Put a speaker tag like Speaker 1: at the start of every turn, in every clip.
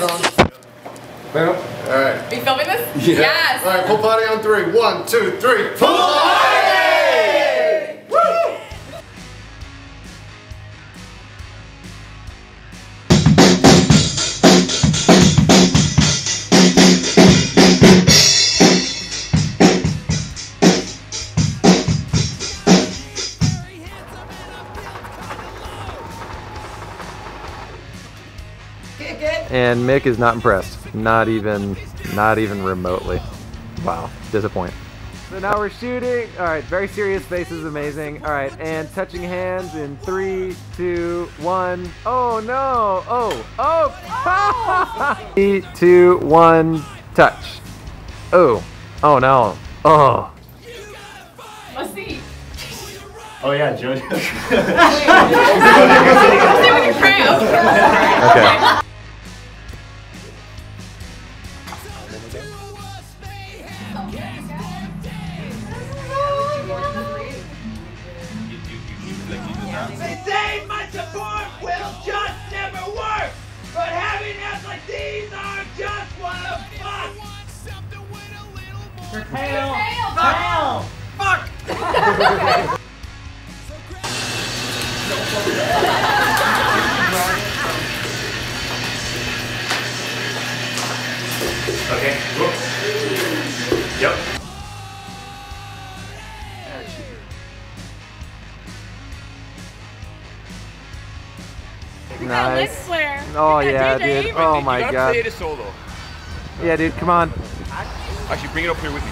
Speaker 1: Well,
Speaker 2: All right.
Speaker 3: Are you filming this?
Speaker 2: Yeah.
Speaker 3: Yes.
Speaker 2: All right, pool party on three. One, two, three. Pull
Speaker 4: And Mick is not impressed. Not even, not even remotely. Wow, disappoint. So now we're shooting. All right, very serious face is amazing. All right, and touching hands in three, two, one. Oh no! Oh, oh! three, two, one, touch. Oh, oh no! Oh.
Speaker 3: Let's see.
Speaker 5: Oh yeah, Jojo.
Speaker 3: Let's see with your cramp.
Speaker 4: Okay.
Speaker 6: They say my support will just never work, but having hands like these are just what a fuck. Your tail, tail, fuck.
Speaker 5: okay, cool. Yep.
Speaker 4: Nice. Oh yeah, dude. Oh my god.
Speaker 7: Play the solo.
Speaker 4: Yeah, dude. Come on.
Speaker 7: Actually, bring it up here with me.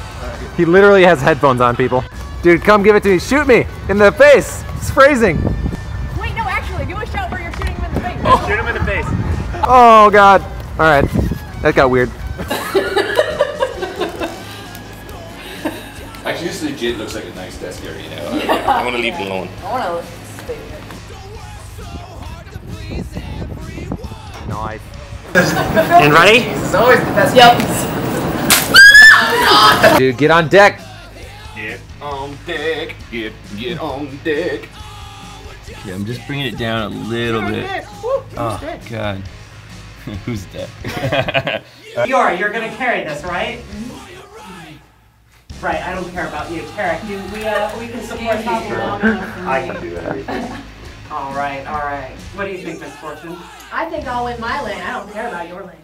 Speaker 4: He literally has headphones on, people. Dude, come give it to me. Shoot me in the face. It's phrasing.
Speaker 3: Wait, no, actually, do a shot where you're shooting him in the face.
Speaker 5: Oh, shoot him in the face.
Speaker 4: Oh god. All right, that got weird.
Speaker 7: Legit looks like a nice desk area. You know, I, I want to leave it alone.
Speaker 3: I want to stay here.
Speaker 4: Nice.
Speaker 5: And ready? It's always the best.
Speaker 3: Yep.
Speaker 4: Dude, get on deck.
Speaker 7: Get on deck. Get get on deck.
Speaker 8: Okay, I'm just bringing it down a little bit. Oh god. Who's dead?
Speaker 9: Yora, you're gonna carry this, right? Mm-hmm. Right, I don't care about you. Taric, you, we, uh, we can support you for long enough. for
Speaker 5: I can do everything.
Speaker 9: All right, all right. What do you think, Miss Fortune?
Speaker 10: I think I'll win my lane. I don't care about your lane.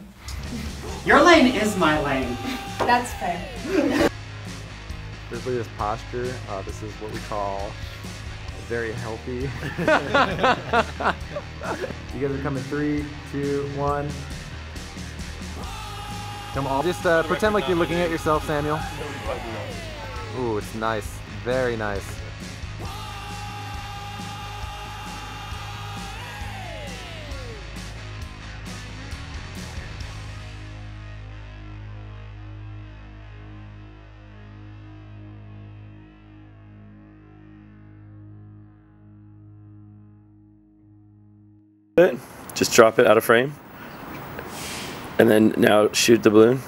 Speaker 9: Your lane is my lane.
Speaker 10: That's fair.
Speaker 4: This is posture. Uh, this is what we call very healthy. you guys are coming three, two, one. Come on. Just uh, pretend like you're looking at yourself, Samuel. Ooh, it's nice. Very nice.
Speaker 8: Just drop it out of frame. And then now shoot the balloon.